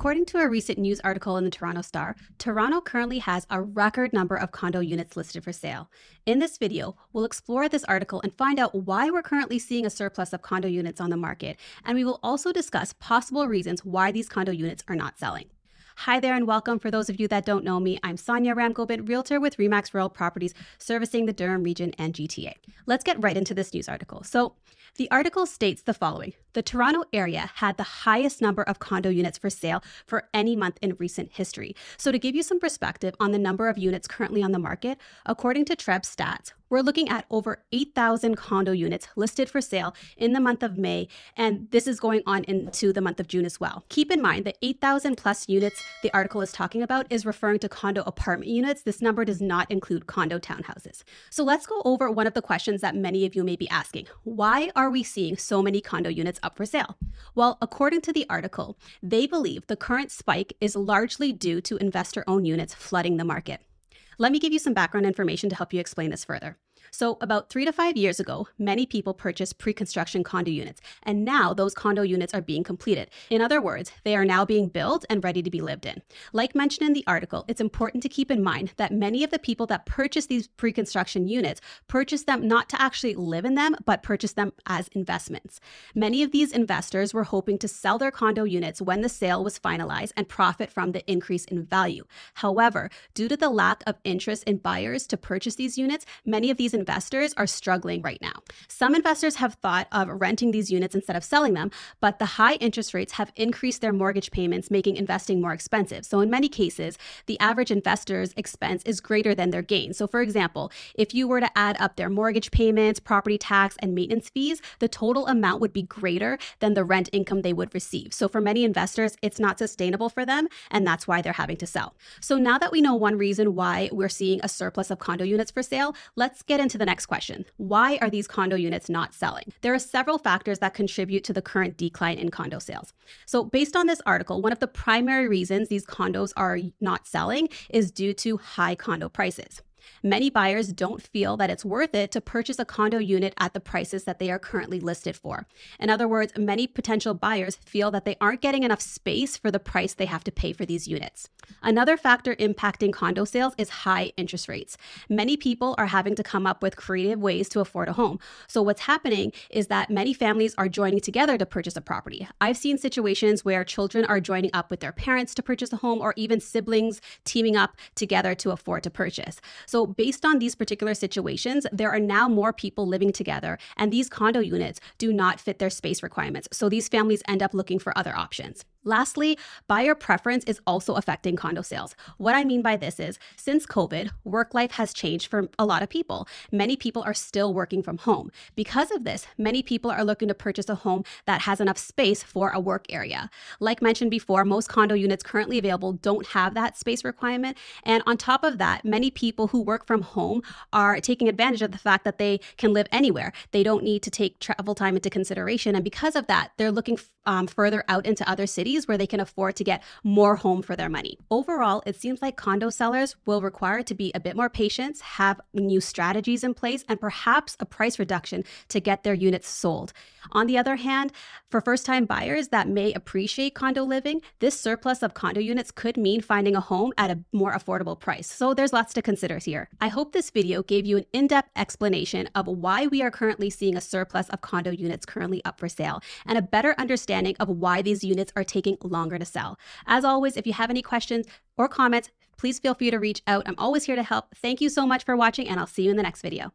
According to a recent news article in the Toronto Star, Toronto currently has a record number of condo units listed for sale. In this video, we'll explore this article and find out why we're currently seeing a surplus of condo units on the market, and we will also discuss possible reasons why these condo units are not selling. Hi there and welcome. For those of you that don't know me, I'm Sonia Ramgobin, realtor with Remax Rural Properties, servicing the Durham region and GTA. Let's get right into this news article. So, the article states the following The Toronto area had the highest number of condo units for sale for any month in recent history. So, to give you some perspective on the number of units currently on the market, according to TREB stats, we're looking at over 8,000 condo units listed for sale in the month of May, and this is going on into the month of June as well. Keep in mind that 8,000 plus units the article is talking about is referring to condo apartment units. This number does not include condo townhouses. So let's go over one of the questions that many of you may be asking. Why are we seeing so many condo units up for sale? Well, according to the article, they believe the current spike is largely due to investor owned units flooding the market. Let me give you some background information to help you explain this further. So, about three to five years ago, many people purchased pre construction condo units, and now those condo units are being completed. In other words, they are now being built and ready to be lived in. Like mentioned in the article, it's important to keep in mind that many of the people that purchase these pre construction units purchase them not to actually live in them, but purchase them as investments. Many of these investors were hoping to sell their condo units when the sale was finalized and profit from the increase in value. However, due to the lack of interest in buyers to purchase these units, many of these investors are struggling right now. Some investors have thought of renting these units instead of selling them, but the high interest rates have increased their mortgage payments, making investing more expensive. So, in many cases, the average investor's expense is greater than their gain. So, for example, if you were to add up their mortgage payments, property tax, and maintenance fees, the total amount would be greater than the rent income they would receive. So, for many investors, it's not sustainable for them, and that's why they're having to sell. So, now that we know one reason why we're seeing a surplus of condo units for sale, let's get into into the next question Why are these condo units not selling? There are several factors that contribute to the current decline in condo sales. So, based on this article, one of the primary reasons these condos are not selling is due to high condo prices. Many buyers don't feel that it's worth it to purchase a condo unit at the prices that they are currently listed for. In other words, many potential buyers feel that they aren't getting enough space for the price they have to pay for these units. Another factor impacting condo sales is high interest rates. Many people are having to come up with creative ways to afford a home. So, what's happening is that many families are joining together to purchase a property. I've seen situations where children are joining up with their parents to purchase a home, or even siblings teaming up together to afford to purchase. So, based on these particular situations, there are now more people living together, and these condo units do not fit their space requirements. So, these families end up looking for other options. Lastly, buyer preference is also affecting condo sales. What I mean by this is, since COVID, work life has changed for a lot of people. Many people are still working from home. Because of this, many people are looking to purchase a home that has enough space for a work area. Like mentioned before, most condo units currently available don't have that space requirement. And on top of that, many people who work from home are taking advantage of the fact that they can live anywhere. They don't need to take travel time into consideration. And because of that, they're looking um, further out into other cities cities where they can afford to get more home for their money. Overall, it seems like condo sellers will require to be a bit more patient, have new strategies in place, and perhaps a price reduction to get their units sold. On the other hand, for first time buyers that may appreciate condo living, this surplus of condo units could mean finding a home at a more affordable price. So there's lots to consider here. I hope this video gave you an in depth explanation of why we are currently seeing a surplus of condo units currently up for sale and a better understanding of why these units are taking longer to sell. As always, if you have any questions or comments, please feel free to reach out. I'm always here to help. Thank you so much for watching, and I'll see you in the next video.